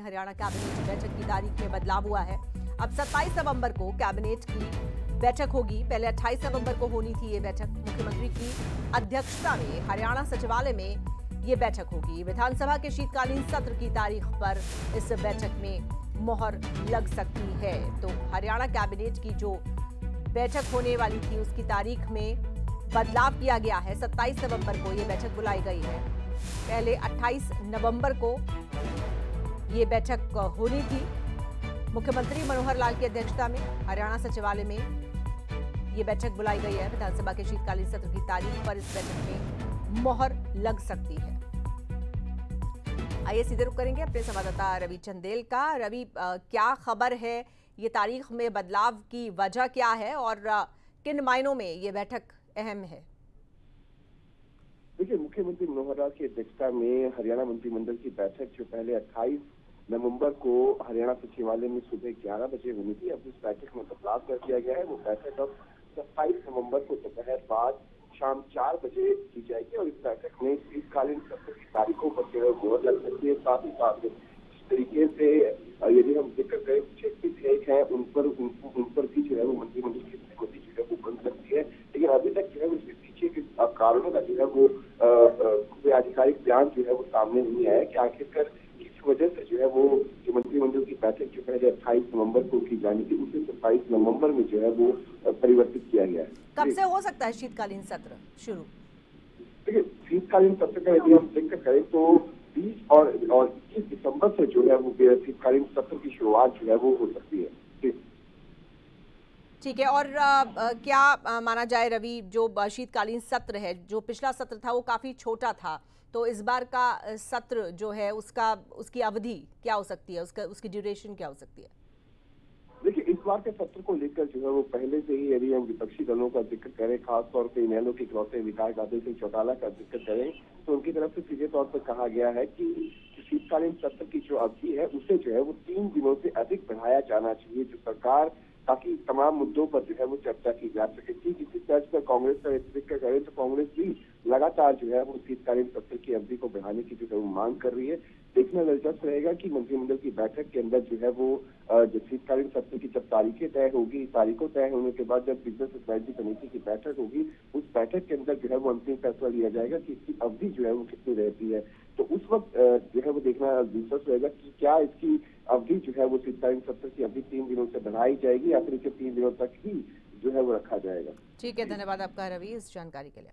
Haryana cabinet की बैठक की तारीख में बदलाव हुआ है। अब 27 नवंबर को कैबिनेट की बैठक होगी। पहले 28 नवंबर को होनी थी ये बैठक। मुख्यमंत्री की अध्यक्षता में हरियाणा सचिवालय में ये बैठक होगी। विधानसभा के शीतकालीन सत्र की तारीख पर इस बैठक में मोहर लग सकती है। तो हरियाणा कैबिनेट की जो बैठक होने वाली थी, उसकी तारीख में बदलाव किया गया है। 27 नवंबर को ये बैठक बुलाई गई है। पहले 28 नवंबर को ये बैठक होनी थी मुख्यमंत्री मनोहर लाल की अध्यक्षता में हरियाणा सचिवालय में ये बैठक बुलाई गई है। विधानसभा के शीतकालीन सत्र की तारीख पर इस बैठक में मोहर लग सकती है। आइए सीधे रुक करेंगे अपने संवाददाता रवि चंदेल का। रवि क्या खबर है? ये तारीख में बदलाव की वजह क्या है? और किन मायनों में ये बैठक अहम है? देखिए, मुख्यमंत्री मनोहर लाल की अध्यक्षता में हरियाणा मंत्रिमंडल की बैठक जो पहले 28 नवंबर को हरियाणा सचिवालय में सुबह 11 बजे होनी थी अब इस बैठक में बदलाव कर दिया गया है। वो बैठक अब 27 नवंबर को दोपहर बाद शाम चार बजे की जाएगी और इस बैठक में शीतकालीन सत्र की तारीखों पर जो है मोहर लग सकती है। साथ ही साथ जिस तरीके से यदि हम ज़िक्र करें एक विधेयक है उन पर उन, उन पर भी जो है वो मंत्रिमंडल की सहमति जो है वो बन सकती है। लेकिन अभी तक जो है उसके पीछे के कारणों का जो है वो आधिकारिक बयान जो है वो सामने नहीं आया कि आखिरकार किस वजह से जो है वो जो मंत्रिमंडल की बैठक जो पहले अट्ठाईस नवंबर को की जानी थी उसे सत्ताईस नवंबर में जो है वो परिवर्तित किया गया है। कब से हो सकता है शीतकालीन सत्र शुरू? देखिए शीतकालीन सत्र का यदि हम ज़िक्र करें तो 20 और इक्कीस 21 दिसंबर से जो है वो शीतकालीन सत्र की शुरुआत जो है वो हो सकती है। ठीक है और अ, क्या माना जाए रवि जो शीतकालीन सत्र है जो पिछला सत्र था वो काफ़ी छोटा था तो इस बार का सत्र जो है उसका उसकी अवधि क्या हो सकती है? उसका उसकी ड्यूरेशन क्या हो सकती है? देखिए इस बार के सत्र को लेकर जो है वो पहले से ही यदि हम विपक्षी दलों का ज़िक्र करें खासतौर पे इनैलो के इकलौते विधायक आदिल सिंह चौटाला का ज़िक्र करें तो उनकी तरफ़ से सीधे तौर पर कहा गया है कि शीतकालीन सत्र की जो अवधि है उसे जो है वो तीन दिनों से अधिक बढ़ाया जाना चाहिए। जो सरकार ताकि तमाम मुद्दों पर जो है वो चर्चा की जा सके। ठीक इसी तर्ज पर कांग्रेस का ज़िक्र करें तो कांग्रेस भी लगातार जो है वो शीतकालीन सत्र की अवधि को बढ़ाने की जो है वो मांग कर रही है। देखना दिलचस्प रहेगा कि मंत्रिमंडल की बैठक के अंदर जो है वो जो शीतकालीन सत्र की जब तारीखें तय होगी, तारीखों तय होने के बाद जब बिज़नेस एडवाइजरी कमेटी की बैठक होगी, उस बैठक के अंदर जो है वो अंतिम फैसला लिया जाएगा कि इसकी अवधि जो है वो कितनी रहती है। तो उस वक्त जो है देखना दिलचस्प रहेगा कि क्या इसकी अवधि जो है वो शीतकालीन सत्र की अवधि तीन दिनों से बढ़ाई जाएगी या फिर इसे तीन दिनों तक ही जो है वो रखा जाएगा। ठीक है, धन्यवाद आपका रवि इस जानकारी के लिए।